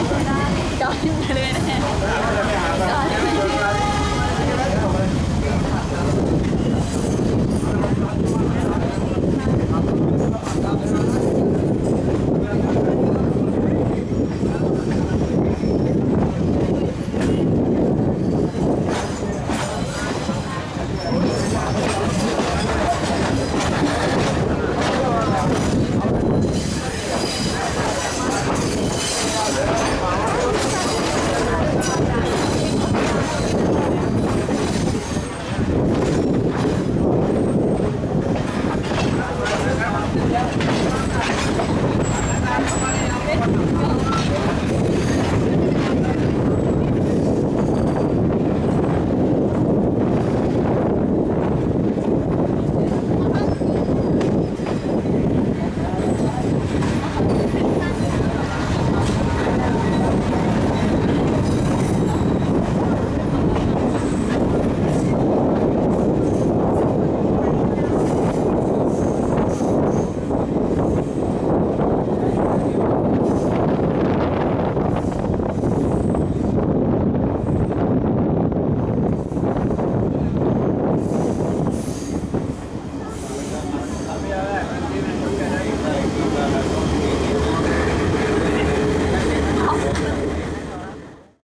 감사합 니.